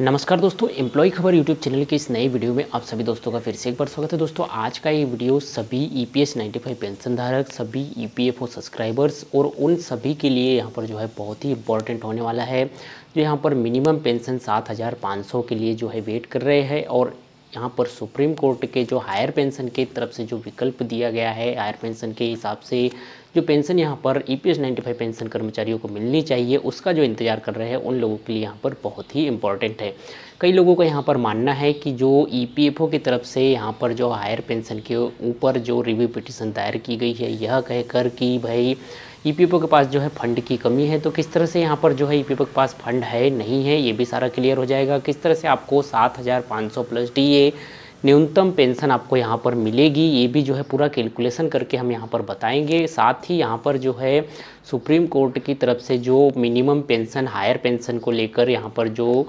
नमस्कार दोस्तों एम्प्लॉय खबर यूट्यूब चैनल के इस नए वीडियो में आप सभी दोस्तों का फिर से एक बार स्वागत है। दोस्तों, आज का ये वीडियो सभी E P S ninety pension धारक सभी E P F O subscribers और उन सभी के लिए यहाँ पर जो है बहुत ही इंपॉर्टेंट होने वाला है। जो यहाँ पर मिनिमम पेंशन सात हज़ार पाँच सौ के लिए जो है वेट कर रहे हैं और यहाँ पर सुप्रीम कोर्ट के जो हायर पेंशन के तरफ़ से जो विकल्प दिया गया है हायर पेंशन के हिसाब से जो पेंशन यहाँ पर E P S ninety pension कर्मचारियों को मिलनी चाहिए, उसका जो इंतज़ार कर रहे हैं, उन लोगों के लिए यहाँ पर बहुत ही इंपॉर्टेंट है। कई लोगों का यहाँ पर मानना है कि जो ई पी एफ़ की तरफ़ से यहाँ पर जो हायर पेंशन के ऊपर जो रिव्यू पिटिशन दायर की गई है, यह कहकर कि भाई ई पी एफ़ ओ के पास जो है फंड की कमी है तो किस तरह से यहाँ पर जो है ई पी एफ़ ओ के पास फंड है, नहीं है, ये भी सारा क्लियर हो जाएगा। किस तरह से आपको सात हज़ार पाँच सौ प्लस डी ए न्यूनतम पेंशन आपको यहाँ पर मिलेगी। ये भी जो है पूरा कैलकुलेशन करके हम यहाँ पर बताएँगे। साथ ही यहाँ पर जो है सुप्रीम कोर्ट की तरफ़ से जो मिनिमम पेंशन, हायर पेंशन को लेकर यहाँ पर जो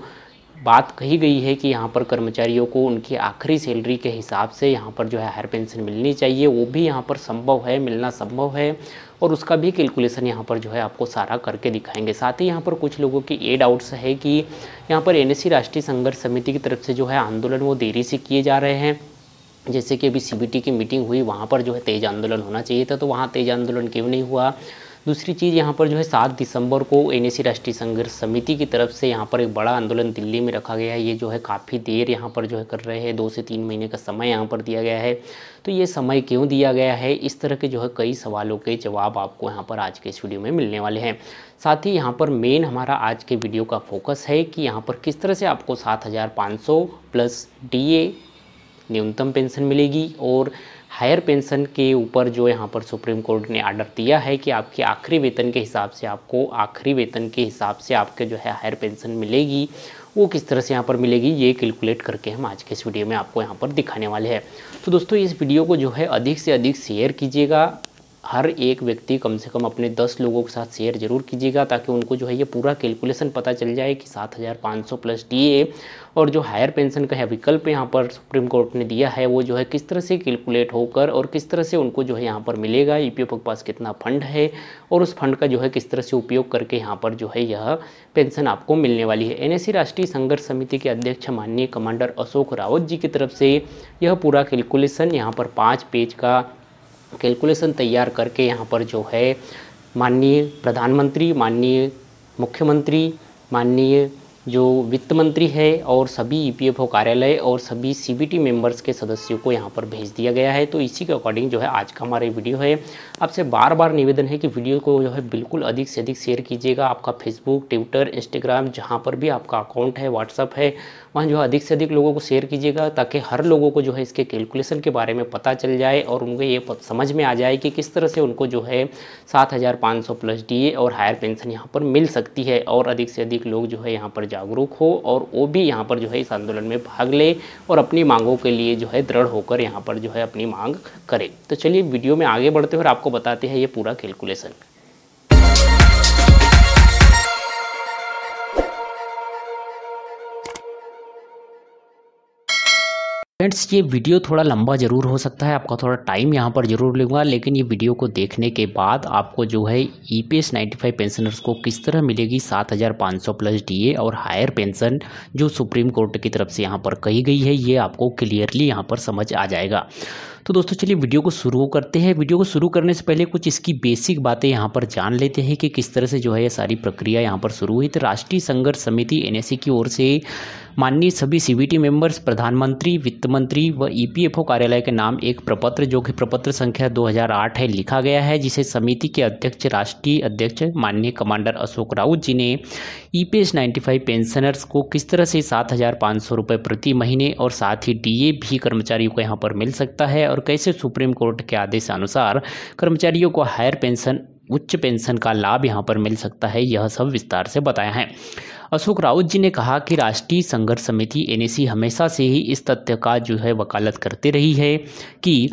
बात कही गई है कि यहाँ पर कर्मचारियों को उनकी आखिरी सैलरी के हिसाब से यहाँ पर जो है हायर पेंशन मिलनी चाहिए, वो भी यहाँ पर संभव है, मिलना संभव है और उसका भी कैलकुलेशन यहाँ पर जो है आपको सारा करके दिखाएँगे। साथ ही यहाँ पर कुछ लोगों की ये डाउट्स है कि यहाँ पर एन राष्ट्रीय संघर्ष समिति की तरफ़ से जो है आंदोलन वो देरी से किए जा रहे हैं। जैसे कि अभी सीबीटी की मीटिंग हुई, वहाँ पर जो है तेज़ आंदोलन होना चाहिए था तो वहाँ तेज़ आंदोलन क्यों नहीं हुआ? दूसरी चीज़ यहाँ पर जो है सात दिसंबर को एन राष्ट्रीय संघर्ष समिति की तरफ़ से यहाँ पर एक बड़ा आंदोलन दिल्ली में रखा गया है। ये जो है काफ़ी देर यहाँ पर जो है कर रहे हैं। दो से तीन महीने का समय यहाँ पर दिया गया है। तो ये समय क्यों दिया गया है? इस तरह के जो है कई सवालों के जवाब आपको यहाँ पर आज के इस वीडियो में मिलने वाले हैं। साथ ही यहाँ पर मेन हमारा आज के वीडियो का फोकस है कि यहाँ पर किस तरह से आपको सात हज़ार पाँच सौ प्लस डीए न्यूनतम पेंशन मिलेगी और हायर पेंशन के ऊपर जो यहाँ पर सुप्रीम कोर्ट ने आर्डर दिया है कि आपके आखिरी वेतन के हिसाब से, आपको आखिरी वेतन के हिसाब से आपके जो है हायर पेंशन मिलेगी, वो किस तरह से यहाँ पर मिलेगी, ये कैलकुलेट करके हम आज के इस वीडियो में आपको यहाँ पर दिखाने वाले हैं। तो दोस्तों, इस वीडियो को जो है अधिक से अधिक शेयर कीजिएगा हर एक व्यक्ति कम से कम अपने दस लोगों के साथ शेयर ज़रूर कीजिएगा ताकि उनको जो है ये पूरा कैलकुलेशन पता चल जाए कि सात हज़ार पाँच सौ प्लस डी और जो हायर पेंशन का है, विकल्प यहाँ पर सुप्रीम कोर्ट ने दिया है, वो जो है किस तरह से कैलकुलेट होकर और किस तरह से उनको जो है यहाँ पर मिलेगा ई पी के पास कितना फंड है और उस फंड का जो है किस तरह से उपयोग करके यहाँ पर जो है यह पेंशन आपको मिलने वाली है। एनएससी राष्ट्रीय संघर्ष समिति के अध्यक्ष माननीय कमांडर अशोक रावत जी की तरफ़ से यह पूरा कैलकुलेशन यहाँ पर पाँच पेज का कैलकुलेशन तैयार करके यहाँ पर जो है माननीय प्रधानमंत्री, माननीय मुख्यमंत्री, माननीय जो वित्त मंत्री है और सभी ईपीएफओ कार्यालय और सभी सीबीटी मेंबर्स के सदस्यों को यहाँ पर भेज दिया गया है। तो इसी के अकॉर्डिंग जो है आज का हमारा वीडियो है। आपसे बार बार निवेदन है कि वीडियो को जो है बिल्कुल अधिक से अधिक शेयर कीजिएगा। आपका फेसबुक ट्विटर इंस्टाग्राम जहाँ पर भी आपका अकाउंट है व्हाट्सअप है, वहाँ जो है अधिक से अधिक लोगों को शेयर कीजिएगा ताकि हर लोगों को जो है इसके कैलकुलेशन के बारे में पता चल जाए और उनको ये समझ में आ जाए कि किस तरह से उनको जो है सात हज़ार पाँच सौ प्लस डीए और हायर पेंशन यहाँ पर मिल सकती है और अधिक से अधिक लोग जो है यहाँ पर जागरूक हो और वो भी यहाँ पर जो है इस आंदोलन में भाग ले और अपनी मांगों के लिए जो है दृढ़ होकर यहाँ पर जो है अपनी मांग करे। तो चलिए वीडियो में आगे बढ़ते हुए आपको बताते हैं ये पूरा कैलकुलेशन फ्रेंड्स ये वीडियो थोड़ा लंबा ज़रूर हो सकता है, आपका थोड़ा टाइम यहाँ पर ज़रूर लूँगा, लेकिन ये वीडियो को देखने के बाद आपको जो है E P S ninety five pensioners को किस तरह मिलेगी सात हज़ार पाँच सौ प्लस डी ए और हायर पेंशन जो सुप्रीम कोर्ट की तरफ़ से यहाँ पर कही गई है, ये आपको क्लियरली यहाँ पर समझ आ जाएगा। तो दोस्तों चलिए वीडियो को शुरू करते हैं। वीडियो को शुरू करने से पहले कुछ इसकी बेसिक बातें यहाँ पर जान लेते हैं कि किस तरह से जो है ये सारी प्रक्रिया यहाँ पर शुरू हुई। तो राष्ट्रीय संघर्ष समिति एन की ओर से माननीय सभी सीबीटी मेंबर्स प्रधानमंत्री, वित्त मंत्री व ईपीएफओ कार्यालय के नाम एक प्रपत्र, जो कि प्रपत्र संख्या 2008 है, लिखा गया है, जिसे समिति के अध्यक्ष, राष्ट्रीय अध्यक्ष, माननीय कमांडर अशोक राउत जी ने ईपीएस 95 पेंशनर्स को किस तरह से सात हज़ार पाँच सौ रुपये प्रति महीने और साथ ही डीए भी कर्मचारियों को यहाँ पर मिल सकता है और कैसे सुप्रीम कोर्ट के आदेश अनुसार कर्मचारियों को हायर पेंशन, उच्च पेंशन का लाभ यहाँ पर मिल सकता है, यह सब विस्तार से बताया है। अशोक राउत जी ने कहा कि राष्ट्रीय संघर्ष समिति एनएसी हमेशा से ही इस तथ्य का जो है वकालत करते रही है कि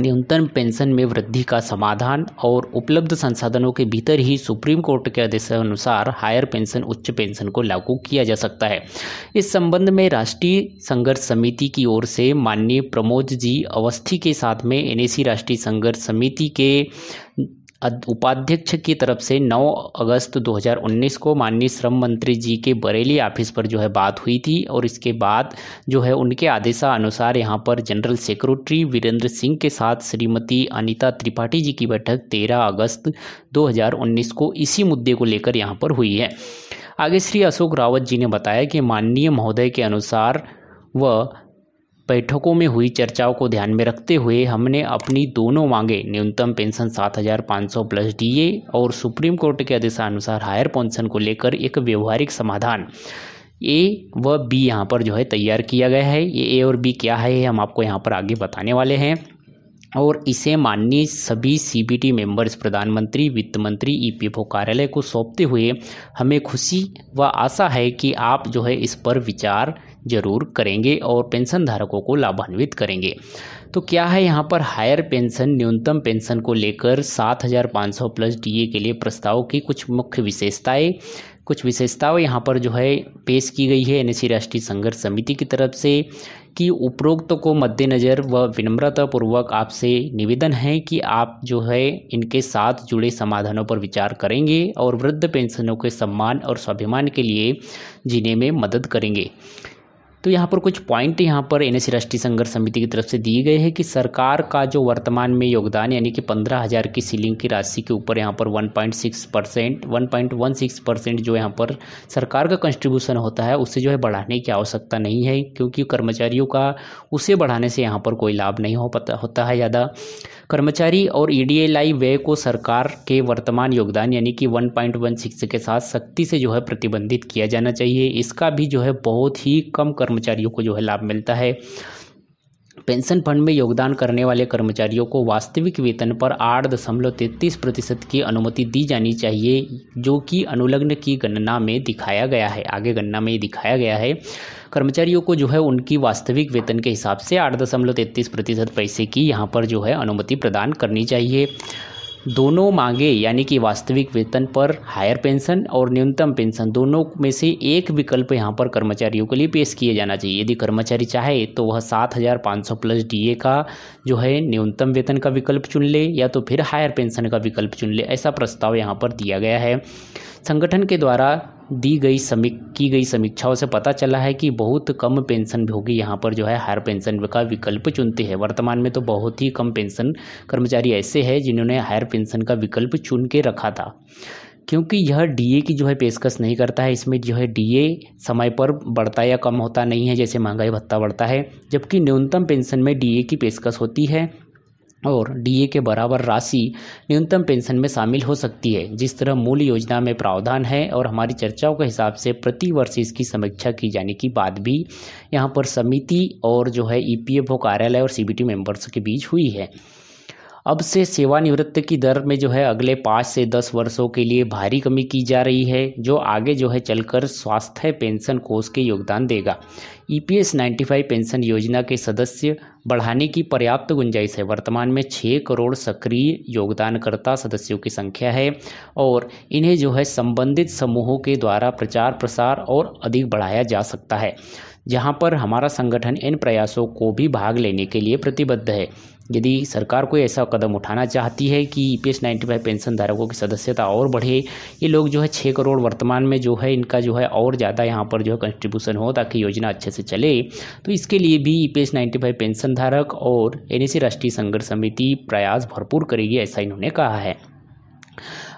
न्यूनतम पेंशन में वृद्धि का समाधान और उपलब्ध संसाधनों के भीतर ही सुप्रीम कोर्ट के आदेशानुसार हायर पेंशन, उच्च पेंशन को लागू किया जा सकता है। इस संबंध में राष्ट्रीय संघर्ष समिति की ओर से माननीय प्रमोद जी अवस्थी के साथ में एनएसी राष्ट्रीय संघर्ष समिति के उपाध्यक्ष की तरफ़ से 9 अगस्त 2019 को माननीय श्रम मंत्री जी के बरेली ऑफ़िस पर जो है बात हुई थी और इसके बाद जो है उनके आदेशानुसार यहाँ पर जनरल सेक्रेटरी वीरेंद्र सिंह के साथ श्रीमती अनीता त्रिपाठी जी की बैठक 13 अगस्त 2019 को इसी मुद्दे को लेकर यहाँ पर हुई है। आगे श्री अशोक रावत जी ने बताया कि माननीय महोदय के अनुसार वह बैठकों में हुई चर्चाओं को ध्यान में रखते हुए हमने अपनी दोनों मांगे, न्यूनतम पेंशन सात हज़ार पाँच सौ प्लस डीए और सुप्रीम कोर्ट के आदेशानुसार हायर पेंशन को लेकर एक व्यवहारिक समाधान। ए व बी यहाँ पर जो है तैयार किया गया है। ये ए और बी क्या है हम आपको यहाँ पर आगे बताने वाले हैं। और इसे माननीय सभी सीबीटी मेंबर्स प्रधानमंत्री, वित्त मंत्री ईपीएफओ कार्यालय को सौंपते हुए हमें खुशी व आशा है कि आप जो है इस पर विचार ज़रूर करेंगे और पेंशन धारकों को लाभान्वित करेंगे। तो क्या है यहाँ पर हायर पेंशन, न्यूनतम पेंशन को लेकर सात हज़ार पाँच सौ प्लस डीए के लिए प्रस्ताव की कुछ मुख्य विशेषताएँ? कुछ विशेषताओं यहाँ पर जो है पेश की गई है एनएससी राष्ट्रीय संघर्ष समिति की तरफ़ से कि उपरोक्त को मद्देनज़र व विनम्रतापूर्वक आपसे निवेदन है कि आप जो है इनके साथ जुड़े समाधानों पर विचार करेंगे और वृद्ध पेंशनों के सम्मान और स्वाभिमान के लिए जीने में मदद करेंगे। तो यहाँ पर कुछ पॉइंट यहाँ पर एन राष्ट्रीय संघर्ष समिति की तरफ़ से दिए गए हैं कि सरकार का जो वर्तमान में योगदान यानी कि पंद्रह हज़ार की सीलिंग की राशि के ऊपर यहाँ पर one point six percent one point one six percent जो यहाँ पर सरकार का कंट्रीब्यूशन होता है उसे जो है बढ़ाने की आवश्यकता नहीं है, क्योंकि कर्मचारियों का उसे बढ़ाने से यहाँ पर कोई लाभ नहीं हो पता, होता है ज़्यादा। कर्मचारी और ईडीएलआई व्यय को सरकार के वर्तमान योगदान यानी कि 1.16 के साथ सख्ती से जो है प्रतिबंधित किया जाना चाहिए। इसका भी जो है बहुत ही कम कर्मचारियों को जो है लाभ मिलता है। पेंशन फंड में योगदान करने वाले कर्मचारियों को वास्तविक वेतन पर आठ दशमलव तैंतीस प्रतिशत की अनुमति दी जानी चाहिए, जो कि अनुलग्न की गणना में दिखाया गया है। आगे गणना में दिखाया गया है, कर्मचारियों को जो है उनकी वास्तविक वेतन के हिसाब से आठ दशमलव तैंतीस प्रतिशत पैसे की यहाँ पर जो है अनुमति प्रदान करनी चाहिए। दोनों मांगे, यानी कि वास्तविक वेतन पर हायर पेंशन और न्यूनतम पेंशन, दोनों में से एक विकल्प यहाँ पर कर्मचारियों के लिए पेश किए जाना चाहिए। यदि कर्मचारी चाहे तो वह सात हज़ार पाँच सौ प्लस डीए का जो है न्यूनतम वेतन का विकल्प चुन ले, या तो फिर हायर पेंशन का विकल्प चुन ले, ऐसा प्रस्ताव यहाँ पर दिया गया है। संगठन के द्वारा दी गई समीक, की गई समीक्षाओं से पता चला है कि बहुत कम पेंशन भोगी यहाँ पर जो है हायर पेंशन का विकल्प चुनते हैं। वर्तमान में तो बहुत ही कम पेंशन कर्मचारी ऐसे हैं जिन्होंने हायर पेंशन का विकल्प चुन के रखा था। क्योंकि यह डीए की जो है पेशकश नहीं करता है, इसमें जो है डीए समय पर बढ़ता या कम होता नहीं है, जैसे महँगाई भत्ता बढ़ता है, जबकि न्यूनतम पेंशन में डीए की पेशकश होती है। और डीए के बराबर राशि न्यूनतम पेंशन में शामिल हो सकती है। जिस तरह मूल योजना में प्रावधान है और हमारी चर्चाओं के हिसाब से प्रति वर्ष इसकी समीक्षा की जाने की बात भी यहाँ पर समिति और जो है ईपीएफओ कार्यालय और सीबीटी मेंबर्स के बीच हुई है। अब से सेवानिवृत्त की दर में जो है अगले पाँच से दस वर्षों के लिए भारी कमी की जा रही है, जो आगे जो है चलकर स्वास्थ्य पेंशन कोष के योगदान देगा। ईपीएस 95 पेंशन योजना के सदस्य बढ़ाने की पर्याप्त गुंजाइश है। वर्तमान में छः करोड़ सक्रिय योगदानकर्ता सदस्यों की संख्या है और इन्हें जो है संबंधित समूहों के द्वारा प्रचार प्रसार और अधिक बढ़ाया जा सकता है, जहाँ पर हमारा संगठन इन प्रयासों को भी भाग लेने के लिए प्रतिबद्ध है। यदि सरकार कोई ऐसा कदम उठाना चाहती है कि E P S ninety five pension धारकों की सदस्यता और बढ़े, ये लोग जो है छः करोड़ वर्तमान में जो है इनका जो है और ज़्यादा यहाँ पर जो है कंट्रीब्यूशन हो ताकि योजना अच्छे से चले। तो इसके लिए भी E P S ninety five pension धारक और एन राष्ट्रीय संघर्ष समिति प्रयास भरपूर करेगी, ऐसा इन्होंने कहा है।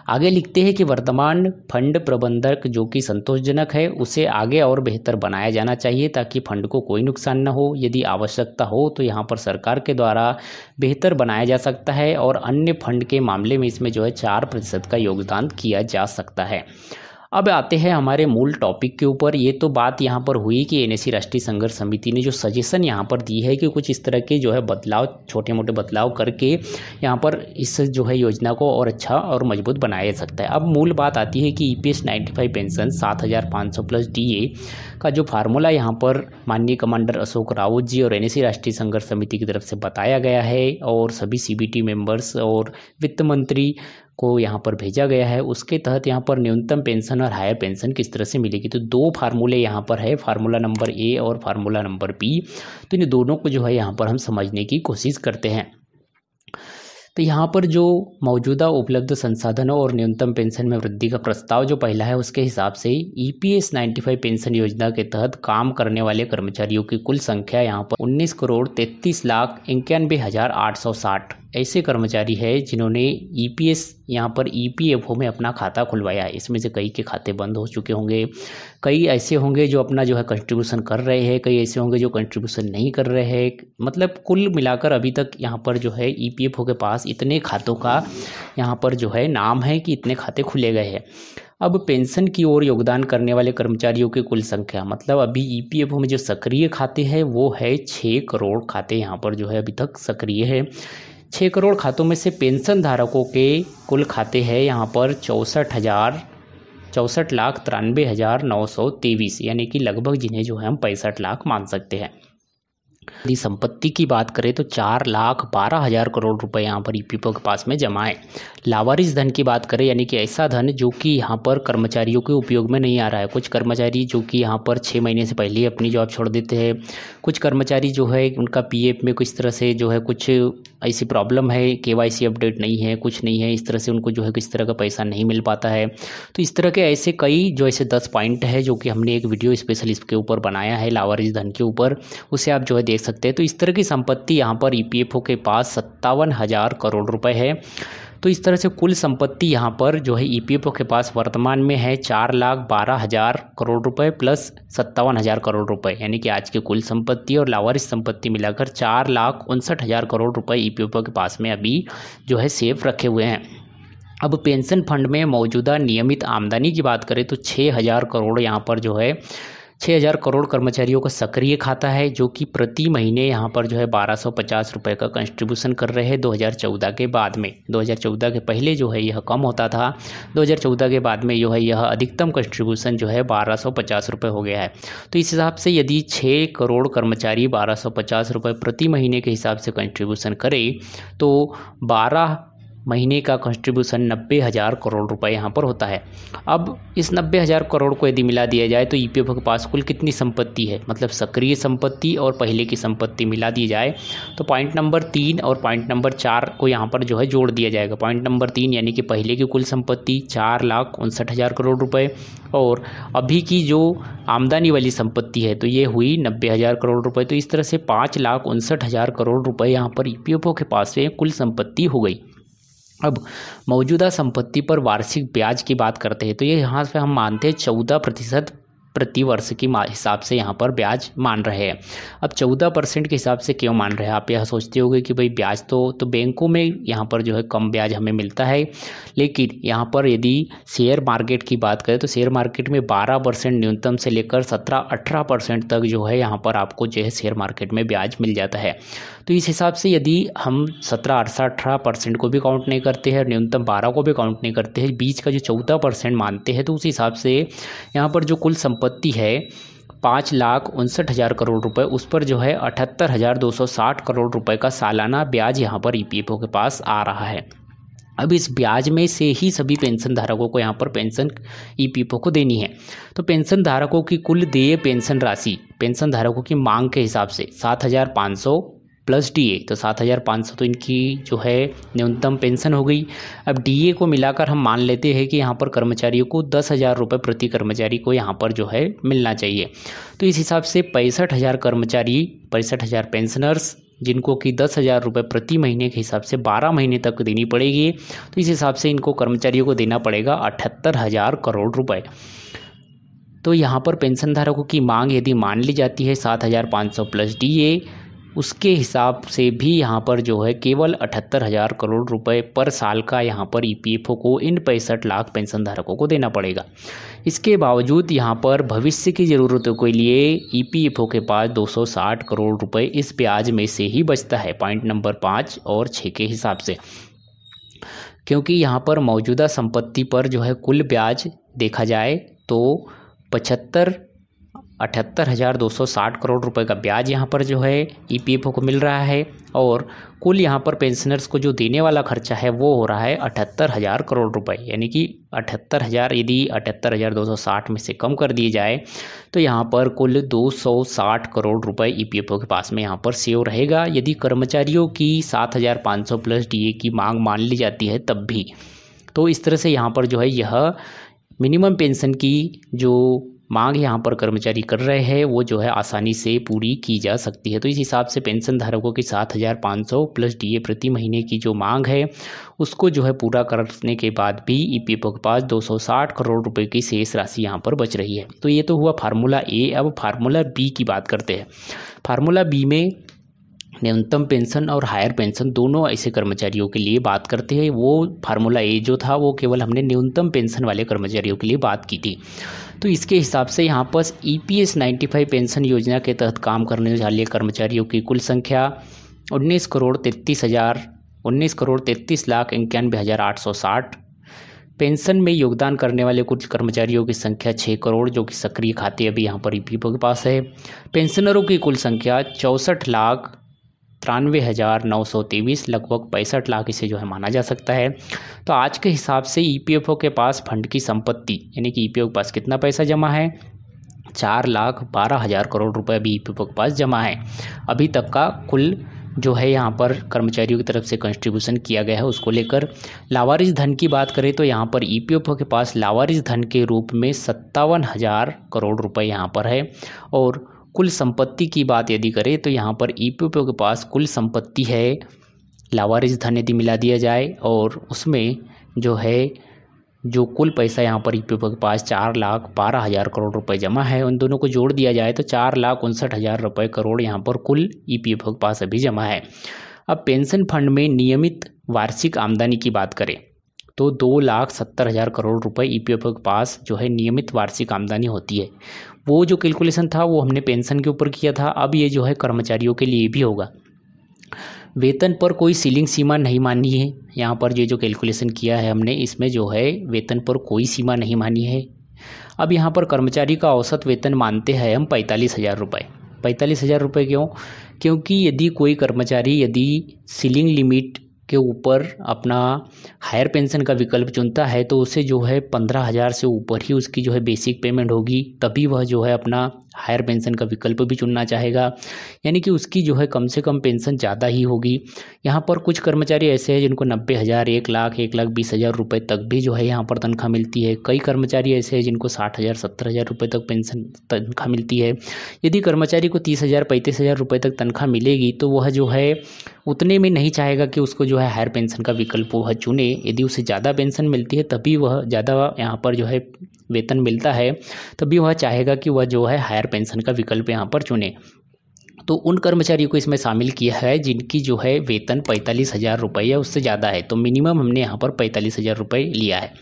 आगे लिखते हैं कि वर्तमान फंड प्रबंधक जो कि संतोषजनक है, उसे आगे और बेहतर बनाया जाना चाहिए ताकि फंड को कोई नुकसान न हो। यदि आवश्यकता हो तो यहाँ पर सरकार के द्वारा बेहतर बनाया जा सकता है और अन्य फंड के मामले में इसमें जो है चार प्रतिशत का योगदान किया जा सकता है। अब आते हैं हमारे मूल टॉपिक के ऊपर। ये तो बात यहाँ पर हुई कि एन राष्ट्रीय संघर्ष समिति ने जो सजेशन यहाँ पर दी है कि कुछ इस तरह के जो है बदलाव छोटे मोटे बदलाव करके यहाँ पर इस जो है योजना को और अच्छा और मज़बूत बनाया जा सकता है। अब मूल बात आती है कि E P S ninety five pension सात हज़ार पाँच सौ प्लस डी ए का जो फार्मूला यहाँ पर माननीय कमांडर अशोक रावत जी और एन राष्ट्रीय संघर्ष समिति की तरफ़ से बताया गया है और सभी सी बी मेंबर्स और वित्त मंत्री को यहाँ पर भेजा गया है। उसके तहत यहाँ पर न्यूनतम पेंशन और हायर पेंशन किस तरह से मिलेगी? तो दो फार्मूले यहाँ पर है, फार्मूला नंबर ए और फार्मूला नंबर बी। तो इन दोनों को जो है यहाँ पर हम समझने की कोशिश करते हैं। तो यहाँ पर जो मौजूदा उपलब्ध संसाधनों और न्यूनतम पेंशन में वृद्धि का प्रस्ताव जो पहला है, उसके हिसाब से E P S ninety five pension योजना के तहत काम करने वाले कर्मचारियों की कुल संख्या यहाँ पर उन्नीस करोड़ तैतीस लाख इक्यानवे हज़ार आठ सौ साठ। ऐसे कर्मचारी है जिन्होंने ई पी एस यहाँ पर ई पी एफ़ ओ में अपना खाता खुलवाया है। इसमें से कई के खाते बंद हो चुके होंगे। कई ऐसे होंगे जो अपना जो है कंट्रीब्यूशन कर रहे हैं, कई ऐसे होंगे जो कंट्रीब्यूशन नहीं कर रहे हैं। मतलब कुल मिलाकर अभी तक यहाँ पर जो है ई पी एफ़ ओ के पास इतने खातों का यहाँ पर जो है नाम है कि इतने खाते खुले गए हैं। अब पेंशन की ओर योगदान करने वाले कर्मचारियों की कुल संख्या मतलब अभी ईपीएफओ में जो सक्रिय खाते हैं वो है छः करोड़ खाते यहाँ पर जो है अभी तक सक्रिय है। छः करोड़ खातों में से पेंशन धारकों के कुल खाते हैं यहाँ पर चौंसठ हज़ार, चौंसठ लाख तिरानवे हज़ार नौ सौ तेईस, यानी कि लगभग जिन्हें जो है हम पैंसठ लाख मान सकते हैं। यदि संपत्ति की बात करें तो चार लाख बारह हज़ार करोड़ रुपए यहाँ पर ईपीएफओ के पास में जमा है। लावारिस धन की बात करें, यानी कि ऐसा धन जो कि यहाँ पर कर्मचारियों के उपयोग में नहीं आ रहा है। कुछ कर्मचारी जो कि यहाँ पर छः महीने से पहले ही अपनी जॉब छोड़ देते हैं। कुछ कर्मचारी जो है, उनका पीएफ में किस तरह से जो है, कुछ ऐसी प्रॉब्लम है के अपडेट नहीं है, कुछ नहीं है। इस तरह से उनको जो है, किस तरह का पैसा नहीं मिल पाता है। तो इस तरह के ऐसे कई जो ऐसे दस पॉइंट है, जो कि हमने एक वीडियो स्पेशल इसके ऊपर बनाया है, लावारिस धन के ऊपर, उसे आप जो है सकते हैं। तो इस तरह की संपत्ति यहाँ पर ईपीएफओ के पास सत्तावन करोड़ रुपए है। तो इस तरह से कुल संपत्ति यहाँ पर जो है ईपीएफओ के पास वर्तमान में है चार लाख बारह हज़ार करोड़ रुपए प्लस सत्तावन हज़ार करोड़ रुपए। यानी कि आज की कुल संपत्ति और लावारिस संपत्ति मिलाकर चार लाख उनसठ हज़ार करोड़ रुपए ईपीएफओ के पास में अभी जो है सेफ़ रखे हुए हैं। अब पेंशन फंड में मौजूदा नियमित आमदनी की बात करें तो छः हज़ार करोड़ यहाँ पर जो है छः हज़ार करोड़ कर्मचारियों का सक्रिय खाता है, जो कि प्रति महीने यहाँ पर जो है बारह सौ पचास रुपये का कंट्रीब्यूशन कर रहे हैं 2014 के बाद में। 2014 के पहले जो है यह कम होता था 2014 के बाद में जो है यह अधिकतम कंट्रीब्यूशन जो है बारह सौ पचास रुपये हो गया है। तो इस हिसाब से यदि छः करोड़ कर्मचारी बारह सौ पचास रुपये प्रति महीने के हिसाब से कंट्रीब्यूशन करें तो बारह महीने का कंट्रीब्यूशन नब्बे हज़ार करोड़ रुपए यहाँ पर होता है। अब इस नब्बे हज़ार करोड़ को यदि मिला दिया जाए तो ई के पास कुल कितनी संपत्ति है? मतलब सक्रिय संपत्ति और पहले की संपत्ति मिला दी जाए तो पॉइंट नंबर तीन और पॉइंट नंबर चार को यहाँ पर जो है जोड़ दिया जाएगा। पॉइंट नंबर तीन यानी कि पहले की कुल संपत्ति चार लाख उनसठ हज़ार करोड़ रुपये और अभी की जो आमदनी वाली संपत्ति है तो ये हुई नब्बे हज़ार करोड़ रुपए। तो इस तरह से पाँच लाख उनसठ हज़ार करोड़ रुपए यहाँ पर ईपीएफओ के पास से कुल संपत्ति हो गई। अब मौजूदा संपत्ति पर वार्षिक ब्याज की बात करते हैं तो ये यहाँ पे हम मानते हैं चौदह प्रतिशत प्रति वर्ष की हिसाब से यहाँ पर ब्याज मान रहे हैं। अब चौदह परसेंट के हिसाब से क्यों मान रहे हैं? आप यह सोचते होंगे कि भाई ब्याज तो तो बैंकों में यहाँ पर जो है कम ब्याज हमें मिलता है, लेकिन यहाँ पर यदि शेयर मार्केट की बात करें तो शेयर मार्केट में बारह परसेंट न्यूनतम से लेकर सत्रह अठारह परसेंट तक जो है यहाँ पर आपको जो है शेयर मार्केट में ब्याज मिल जाता है। तो इस हिसाब से यदि हम सत्रह अड़सठ अठारह परसेंट को भी काउंट नहीं करते हैं न्यूनतम बारह को भी काउंट नहीं करते हैं, बीच का जो चौदह परसेंट मानते हैं तो उस हिसाब से यहाँ पर जो कुल संपत्ति है, पाँच लाख उनसठ हज़ार करोड़ रुपए, उस पर जो है अठहत्तर हज़ार दो सौ साठ करोड़ रुपए का सालाना ब्याज यहाँ पर ई के पास आ रहा है। अब इस ब्याज में से ही सभी पेंशन धारकों को यहाँ पर पेंशन ईपीएफओ को देनी है। तो पेंशन धारकों की कुल देय पेंशन राशि, पेंशन धारकों की मांग के हिसाब से सात हज़ार पाँच सौ प्लस डीए तो सात हज़ार पाँच सौ तो इनकी जो है न्यूनतम पेंशन हो गई। अब डीए को मिलाकर हम मान लेते हैं कि यहाँ पर कर्मचारियों को दस हज़ार रुपये प्रति कर्मचारी को यहाँ पर जो है मिलना चाहिए। तो इस हिसाब से पैंसठ हज़ार कर्मचारी, पैंसठ हज़ार पेंशनर्स, जिनको कि दस हज़ार रुपये प्रति महीने के हिसाब से बारह महीने तक देनी पड़ेगी तो इस हिसाब से इनको कर्मचारियों को देना पड़ेगा अठहत्तर हज़ार करोड़ रुपये तो यहाँ पर पेंशन धारकों की मांग यदि मान ली जाती है सात हज़ार पाँच सौ प्लस डी ए उसके हिसाब से भी यहाँ पर जो है केवल अठहत्तर हज़ार करोड़ रुपए पर साल का यहाँ पर ईपीएफओ को इन पैंसठ लाख पेंशन धारकों को देना पड़ेगा। इसके बावजूद यहाँ पर भविष्य की ज़रूरतों के लिए ईपीएफओ के पास 260 करोड़ रुपए इस ब्याज में से ही बचता है, पॉइंट नंबर पाँच और छः के हिसाब से। क्योंकि यहाँ पर मौजूदा संपत्ति पर जो है कुल ब्याज देखा जाए तो पचहत्तर अठहत्तर हज़ार दो सौ साठ करोड़ रुपए का ब्याज यहाँ पर जो है ईपीएफओ को मिल रहा है और कुल यहाँ पर पेंशनर्स को जो देने वाला खर्चा है वो हो रहा है अठहत्तर हज़ार करोड़ रुपए। यानी कि अठहत्तर हज़ार, यदि अठहत्तर हज़ार दो सौ साठ में से कम कर दिए जाए तो यहाँ पर कुल दो सौ साठ करोड़ रुपए ईपीएफओ के पास में यहाँ पर सेव रहेगा। यदि कर्मचारियों की सात हज़ार पाँच सौ प्लस डीए की मांग मान ली जाती है तब भी। तो इस तरह से यहाँ पर जो है यह मिनिमम पेंशन की जो मांग यहाँ पर कर्मचारी कर रहे हैं, वो जो है आसानी से पूरी की जा सकती है। तो इस हिसाब से पेंशन धारकों की सात हज़ार पाँच सौ प्लस डीए प्रति महीने की जो मांग है, उसको जो है पूरा करने के बाद भी ईपीएफओ के पास 260 करोड़ रुपए की शेष राशि यहाँ पर बच रही है। तो ये तो हुआ फार्मूला ए। अब फार्मूला बी की बात करते हैं। फार्मूला बी में न्यूनतम पेंशन और हायर पेंशन दोनों ऐसे कर्मचारियों के लिए बात करते हैं। वो फार्मूला ए जो था, वो केवल हमने न्यूनतम पेंशन वाले कर्मचारियों के लिए बात की थी। तो इसके हिसाब से यहाँ पर E P S ninety five pension योजना के तहत काम करने वाले कर्मचारियों की कुल संख्या उन्नीस करोड़ तैंतीस हज़ार, उन्नीस करोड़ तैंतीस लाख इक्यानवे हज़ार आठ सौ साठ। पेंशन में योगदान करने वाले कुछ कर्मचारियों की संख्या छः करोड़, जो कि सक्रिय खाते अभी यहाँ पर ई के पास है। पेंशनरों की कुल संख्या चौंसठ लाख तिरानवे हज़ार नौ सौ तेईस लगभग पैंसठ लाख इसे जो है माना जा सकता है। तो आज के हिसाब से ईपीएफओ के पास फंड की संपत्ति, यानी कि ईपीएफओ के पास कितना पैसा जमा है? चार लाख बारह हज़ार करोड़ रुपए अभी ईपीएफओ के पास जमा है। अभी तक का कुल जो है यहाँ पर कर्मचारियों की तरफ़ से कंट्रीब्यूशन किया गया है उसको लेकर। लावारिस धन की बात करें तो यहाँ पर ईपीएफओ के पास लावारिस धन के रूप में सत्तावन हज़ार करोड़ रुपए यहाँ पर है और कुल संपत्ति की बात यदि करें तो यहाँ पर ई के पास कुल संपत्ति है, लावारिस धन यदि मिला दिया जाए, और उसमें जो है, जो कुल पैसा यहाँ पर ई के पास चार लाख बारह हज़ार करोड़ रुपए जमा है, उन दोनों को जोड़ दिया जाए तो चार लाख उनसठ हज़ार रुपये करोड़ यहाँ पर कुल ई के पास अभी जमा है। अब पेंशन फंड में नियमित वार्षिक आमदनी की बात करें तो दो लाख सत्तर हज़ार करोड़ रुपए ई के पास जो है, नियमित वार्षिक आमदनी होती है। वो जो कैलकुलेशन था, वो हमने पेंशन के ऊपर किया था। अब ये जो है कर्मचारियों के लिए भी होगा। वेतन पर कोई सीलिंग सीमा नहीं मानी है। यहाँ पर ये जो कैलकुलेशन किया है हमने, इसमें जो है वेतन पर कोई सीमा नहीं मानी है। अब यहाँ पर कर्मचारी का औसत वेतन मानते हैं हम पैंतालीस हज़ार रुपये। पैंतालीस हज़ार रुपये क्यों? क्योंकि यदि कोई कर्मचारी यदि सीलिंग लिमिट के ऊपर अपना हायर पेंशन का विकल्प चुनता है तो उसे जो है पंद्रह हज़ार से ऊपर ही उसकी जो है बेसिक पेमेंट होगी, तभी वह जो है अपना हायर पेंशन का विकल्प भी चुनना चाहेगा। यानी कि उसकी जो है कम से कम पेंशन ज़्यादा ही होगी। यहाँ पर कुछ कर्मचारी ऐसे हैं जिनको नब्बे हज़ार, एक लाख एक लाख बीस हज़ार रुपये तक भी जो है यहाँ पर तनख्वाह मिलती है। कई कर्मचारी ऐसे हैं जिनको साठ हज़ार, सत्तर हज़ार रुपये तक पेंशन तनख्वाह मिलती है। यदि कर्मचारी को तीस हज़ार, पैंतीस हज़ार रुपये तक तनख्वाह मिलेगी तो वह जो है उतने में नहीं चाहेगा कि उसको जो है हायर पेंशन का विकल्प वह चुने। यदि उसे ज़्यादा पेंशन मिलती है तभी वह ज़्यादा यहाँ पर जो है वेतन मिलता है। तभी वह चाहेगा कि वह जो है हायर पेंशन का विकल्प यहाँ पर चुने। तो उन कर्मचारियों को इसमें शामिल किया है, जिनकी जो है वेतन पैंतालीस हज़ार रुपये या उससे ज़्यादा है। तो मिनिमम हमने यहाँ पर पैंतालीस हज़ार रुपये लिया है।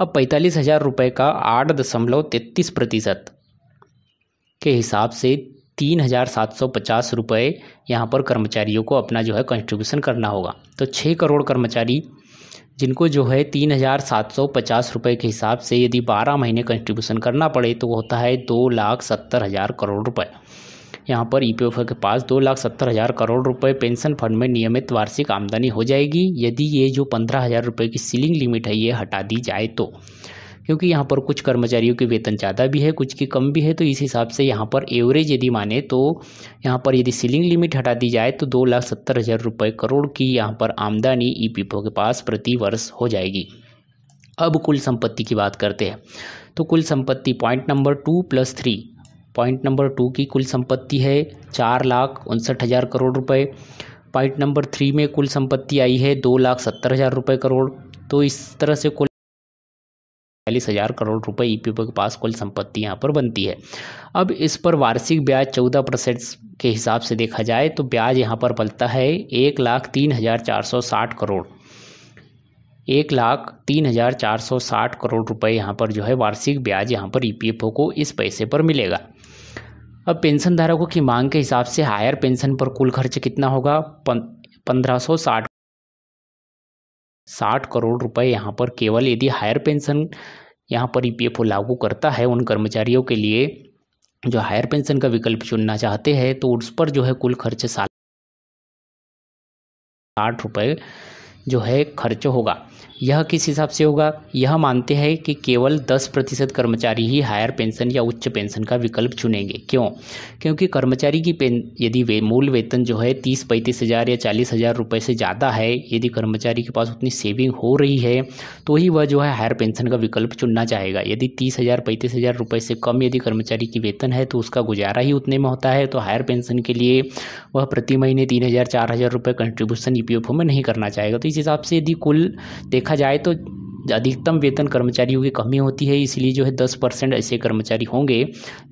अब पैंतालीस हज़ार रुपये का आठ दशमलव तैंतीस प्रतिशत के हिसाब से तीन हज़ार सात सौ पचास रुपये यहाँ पर कर्मचारियों को अपना जो है कंट्रीब्यूशन करना होगा। तो छः करोड़ कर्मचारी जिनको जो है तीन हज़ार सात सौ पचास रुपये के हिसाब से यदि बारह महीने कंट्रीब्यूशन करना पड़े तो होता है दो लाख सत्तर हज़ार करोड़ रुपये यहाँ पर ई के पास दो लाख सत्तर हज़ार करोड़ रुपए पेंशन फंड में नियमित वार्षिक आमदनी हो जाएगी। यदि ये जो पंद्रह हज़ार रुपये की सीलिंग लिमिट है, ये हटा दी जाए तो। क्योंकि यहाँ पर कुछ कर्मचारियों के वेतन ज़्यादा भी है, कुछ की कम भी है तो इस हिसाब से यहाँ पर एवरेज यदि माने तो यहाँ पर यदि सीलिंग लिमिट हटा दी जाए तो दो लाख सत्तर हज़ार रुपये करोड़ की यहाँ पर आमदनी ई के पास प्रति वर्ष हो जाएगी। अब कुल संपत्ति की बात करते हैं तो कुल संपत्ति point number two plus three point number two की कुल संपत्ति है चार लाख उनसठ हज़ार करोड़ रुपए पॉइंट नंबर थ्री में कुल संपत्ति आई है दो लाख सत्तर हज़ार रुपये करोड़। तो इस तरह से कुल चालीस हज़ार करोड़ रुपए ईपीओ के पास कुल संपत्ति यहाँ पर बनती है। अब इस पर वार्षिक ब्याज चौदह परसेंट के हिसाब से देखा जाए तो ब्याज यहाँ पर बनता है एक लाख तीन हज़ार चार सौ साठ करोड़। एक लाख तीन हज़ार चार सौ साठ करोड़ रुपए यहाँ पर जो है वार्षिक ब्याज यहाँ पर ईपीएफओ को इस पैसे पर मिलेगा। अब पेंशन धारकों की मांग के हिसाब से हायर पेंशन पर कुल खर्च कितना होगा? पंद्रह सौ साठ करोड़ रुपए यहाँ पर केवल यदि हायर पेंशन यहाँ पर ई लागू करता है उन कर्मचारियों के लिए, जो हायर पेंशन का विकल्प चुनना चाहते हैं तो उस पर जो है कुल खर्च साल आठ रुपये जो है खर्च होगा। यह किस हिसाब से होगा? यह मानते हैं कि केवल दस प्रतिशत कर्मचारी ही हायर पेंशन या उच्च पेंशन का विकल्प चुनेंगे। क्यों? क्योंकि कर्मचारी की पेन यदि वे, मूल वेतन जो है तीस पैंतीस हज़ार या चालीस हज़ार रुपये से ज़्यादा है, यदि कर्मचारी के पास उतनी सेविंग हो रही है तो ही वह जो है हायर पेंशन का विकल्प चुनना चाहेगा। यदि तीस हज़ार, पैंतीस हज़ार रुपये से कम यदि कर्मचारी की वेतन है तो उसका गुजारा ही उतने में होता है तो हायर पेंशन के लिए वह प्रति महीने तीन हज़ार, चार हज़ार रुपये कंट्रीब्यूशन ईपीएफओ में नहीं करना चाहेगा। तो इस हिसाब से यदि कुल देखा जाए तो अधिकतम वेतन कर्मचारियों की कमी होती है, इसलिए जो है दस परसेंट ऐसे कर्मचारी होंगे,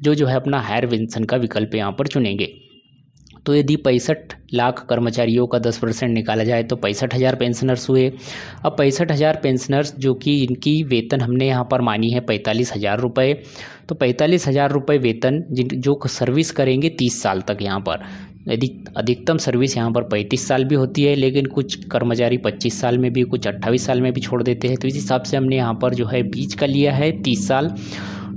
जो जो है अपना हायर पेंशन का विकल्प यहाँ पर चुनेंगे। तो यदि पैंसठ लाख कर्मचारियों का दस परसेंट निकाला जाए तो पैंसठ हज़ार पेंशनर्स हुए। अब पैंसठ हज़ार पेंशनर्स जो कि इनकी वेतन हमने यहाँ पर मानी है पैंतालीस हज़ार रुपये तो पैंतालीस हज़ार रुपये वेतन जिन जो सर्विस करेंगे तीस साल तक यहाँ पर। यदि अधिकतम सर्विस यहाँ पर पैंतीस साल भी होती है, लेकिन कुछ कर्मचारी पच्चीस साल में भी, कुछ अट्ठाईस साल में भी छोड़ देते हैं। तो इस हिसाब से हमने यहाँ पर जो है बीच का लिया है तीस साल।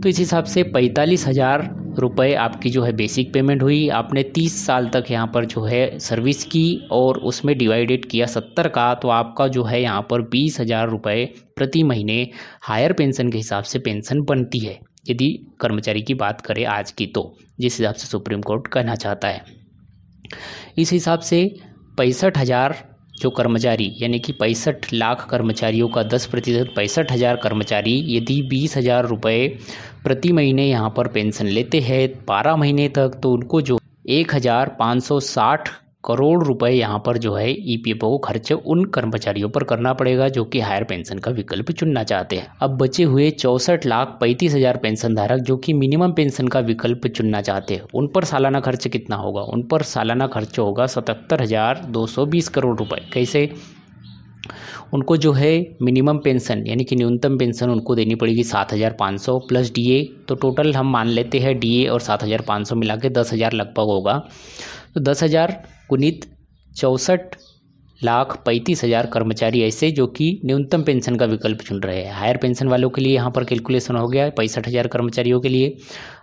तो इस हिसाब से पैंतालीस हज़ार रुपये आपकी जो है बेसिक पेमेंट हुई। आपने तीस साल तक यहाँ पर जो है सर्विस की और उसमें डिवाइडेड किया सत्तर का। तो आपका जो है यहाँ पर बीस हज़ार रुपये प्रति महीने हायर पेंशन के हिसाब से पेंशन बनती है। यदि कर्मचारी की बात करें आज की तो जिस हिसाब से सुप्रीम कोर्ट कहना चाहता है। इस हिसाब से पैंसठ हज़ार जो कर्मचारी, यानी कि पैंसठ लाख कर्मचारियों का दस प्रतिशत, पैंसठ हज़ार कर्मचारी यदि बीस हज़ार रुपये प्रति महीने यहाँ पर पेंशन लेते हैं, बारह महीने तक तो उनको जो एक हज़ार पाँच सौ साठ करोड़ रुपए यहाँ पर जो है ई ईपीएफओ को खर्च उन कर्मचारियों पर करना पड़ेगा जो कि हायर पेंशन का विकल्प चुनना चाहते हैं। अब बचे हुए चौसठ लाख पैंतीस हज़ार पेंशन धारक जो कि मिनिमम पेंशन का विकल्प चुनना चाहते हैं, उन पर सालाना खर्च कितना होगा? उन पर सालाना खर्च होगा सतहत्तर हज़ार दो सौ बीस करोड़ रुपए। कैसे? उनको जो है मिनिमम पेंशन यानी कि न्यूनतम पेंशन उनको देनी पड़ेगी सात हज़ार पाँच सौ प्लस डीए तो टोटल हम मान लेते हैं डीए और सात हज़ार पाँच सौ मिला के दस हज़ार लगभग होगा। तो दस हज़ार गुणित चौंसठ लाख पैंतीस हज़ार कर्मचारी ऐसे जो कि न्यूनतम पेंशन का विकल्प चुन रहे हैं। हायर पेंशन वालों के लिए यहाँ पर कैलकुलेशन हो गया है पैंसठ हज़ार कर्मचारियों के लिए।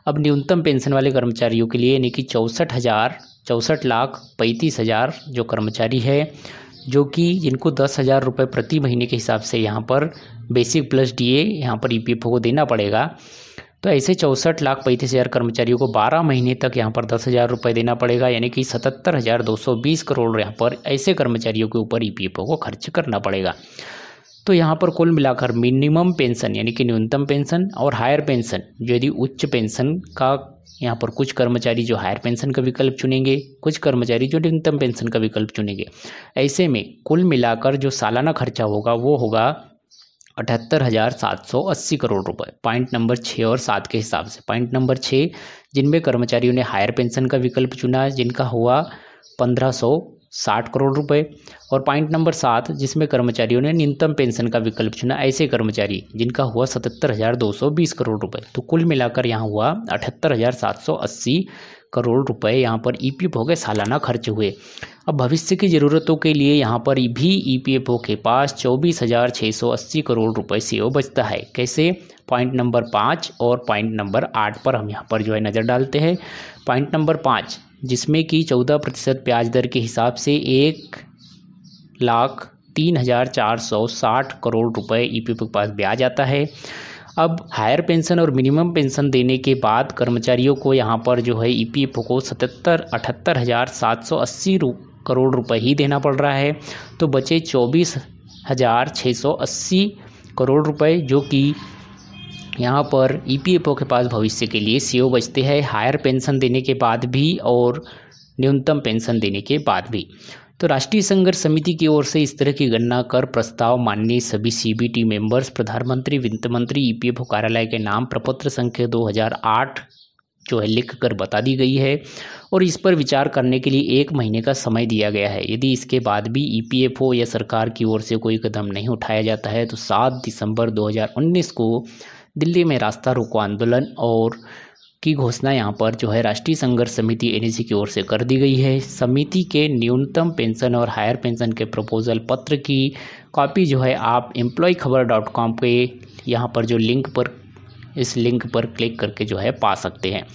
अब न्यूनतम पेंशन वाले कर्मचारियों के लिए यानी कि चौंसठ हज़ार, चौंसठ लाख पैंतीस हज़ार जो कर्मचारी है, जो कि जिनको दस हज़ार रुपये प्रति महीने के हिसाब से यहाँ पर बेसिक प्लस डी ए यहाँ पर ई ओ को देना पड़ेगा। तो ऐसे चौंसठ लाख पैंतीस हज़ार कर्मचारियों को बारह महीने तक यहाँ पर दस हज़ार रुपये देना पड़ेगा, यानी कि सतहत्तर हज़ार दो सौ बीस करोड़ यहाँ पर ऐसे कर्मचारियों के ऊपर ईपीएफओ को खर्च करना पड़ेगा। तो यहाँ पर कुल मिलाकर मिनिमम पेंशन, यानी कि न्यूनतम पेंशन और हायर पेंशन यदि उच्च पेंशन का यहाँ पर कुछ कर्मचारी जो हायर पेंशन का विकल्प चुनेंगे, कुछ कर्मचारी जो न्यूनतम पेंशन का विकल्प चुनेंगे, ऐसे में कुल मिलाकर जो सालाना खर्चा होगा, वो होगा अठहत्तर हज़ार सात सौ अस्सी करोड़ रुपए। पॉइंट नंबर छः और सात के हिसाब से। पॉइंट नंबर छः जिनमें कर्मचारियों ने हायर पेंशन का विकल्प चुना है जिनका हुआ पंद्रह सौ साठ करोड़ रुपए। और पॉइंट नंबर सात, जिसमें कर्मचारियों ने न्यूनतम पेंशन का विकल्प चुना, ऐसे कर्मचारी, जिनका हुआ सतहत्तर हज़ार दो सौ बीस करोड़ रुपए। तो कुल मिलाकर यहाँ हुआ अठहत्तर हज़ार सात सौ अस्सी करोड़ रुपए यहाँ पर ई पी एफ़ सालाना खर्च हुए। अब भविष्य की ज़रूरतों के लिए यहाँ पर भी ई पी एफ़ ओ के पास चौबीस हज़ार छः सौ अस्सी करोड़ रुपए से वो बचता है। कैसे? पॉइंट नंबर पाँच और पॉइंट नंबर आठ पर हम यहाँ पर जो है नज़र डालते हैं। पॉइंट नंबर पाँच, जिसमें कि चौदह प्रतिशत ब्याज दर के हिसाब से एक लाख तीन हज़ार चार सौ साठ करोड़ रुपए ई पी एफ़ के पास ब्याज आता है। अब हायर पेंशन और मिनिमम पेंशन देने के बाद कर्मचारियों को यहाँ पर जो है ईपीएफओ को सतहत्तर, अठहत्तर हज़ार सात सौ अस्सी रु, करोड़ रुपए ही देना पड़ रहा है। तो बचे चौबीस हज़ार छः सौ अस्सी करोड़ रुपए जो कि यहाँ पर ईपीएफओ के पास भविष्य के लिए सीओ बचते हैं हायर पेंशन देने के बाद भी और न्यूनतम पेंशन देने के बाद भी। तो राष्ट्रीय संघर्ष समिति की ओर से इस तरह की गणना कर प्रस्ताव माननीय सभी सीबीटी मेंबर्स प्रधानमंत्री वित्त मंत्री ईपीएफओ कार्यालय के नाम, प्रपत्र संख्या 2008 जो है लिख कर बता दी गई है और इस पर विचार करने के लिए एक महीने का समय दिया गया है। यदि इसके बाद भी ईपीएफओ या सरकार की ओर से कोई कदम नहीं उठाया जाता है तो सात दिसंबर 2019 को दिल्ली में रास्ता रोको आंदोलन और की घोषणा यहाँ पर जो है राष्ट्रीय संघर्ष समिति एनएसी की ओर से कर दी गई है। समिति के न्यूनतम पेंशन और हायर पेंशन के प्रपोजल पत्र की कॉपी जो है आप एम्प्लॉय खबर डॉट कॉम पे यहाँ पर जो लिंक पर, इस लिंक पर क्लिक करके जो है पा सकते हैं।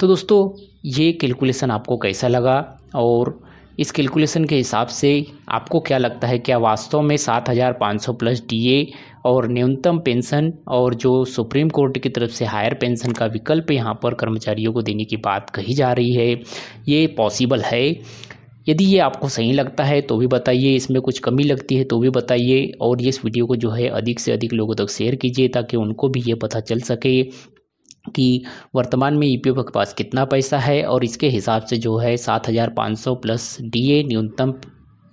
तो दोस्तों, ये कैलकुलेशन आपको कैसा लगा? और इस कैलकुलेशन के हिसाब से आपको क्या लगता है, क्या वास्तव में सात हज़ार पाँच सौ प्लस डीए और न्यूनतम पेंशन और जो सुप्रीम कोर्ट की तरफ़ से हायर पेंशन का विकल्प यहाँ पर कर्मचारियों को देने की बात कही जा रही है, ये पॉसिबल है? यदि ये आपको सही लगता है तो भी बताइए, इसमें कुछ कमी लगती है तो भी बताइए, और इस वीडियो को जो है अधिक से अधिक लोगों तक शेयर कीजिए, ताकि उनको भी ये पता चल सके कि वर्तमान में ई के पास कितना पैसा है, और इसके हिसाब से जो है सात हज़ार पाँच सौ प्लस डीए न्यूनतम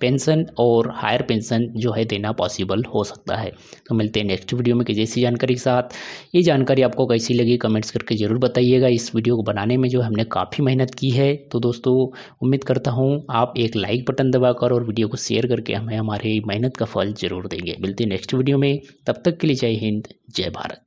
पेंशन और हायर पेंशन जो है देना पॉसिबल हो सकता है। तो मिलते हैं नेक्स्ट वीडियो में किसी जानकारी के साथ। ये जानकारी आपको कैसी लगी कमेंट्स करके ज़रूर बताइएगा। इस वीडियो को बनाने में जो हमने काफ़ी मेहनत की है। तो दोस्तों, उम्मीद करता हूँ आप एक लाइक बटन दबाकर और वीडियो को शेयर करके हमें हमारे मेहनत का फल ज़रूर देंगे। मिलते हैं नेक्स्ट वीडियो में। तब तक के लिए जय हिंद, जय भारत।